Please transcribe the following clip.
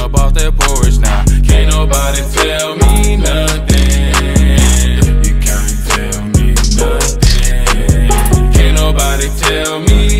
Up off that porch. Now, can't nobody tell me nothing. You can't tell me nothing. Can't nobody tell me